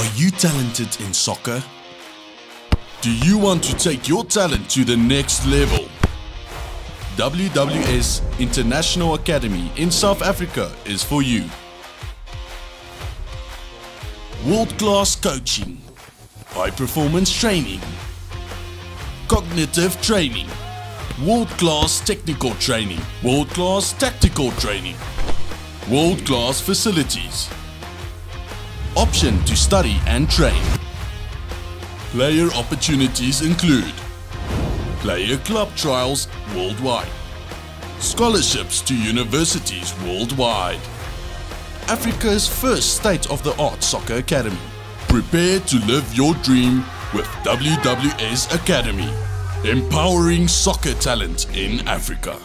Are you talented in soccer? Do you want to take your talent to the next level? WWS International Academy in South Africa is for you. World class coaching, high performance training, cognitive training, world class technical training, world class tactical training, world class facilities. Option to study and train. Player opportunities include player club trials worldwide, scholarships to universities worldwide, Africa's first state-of-the-art soccer academy. Prepare to live your dream with WWS Academy, empowering soccer talent in Africa.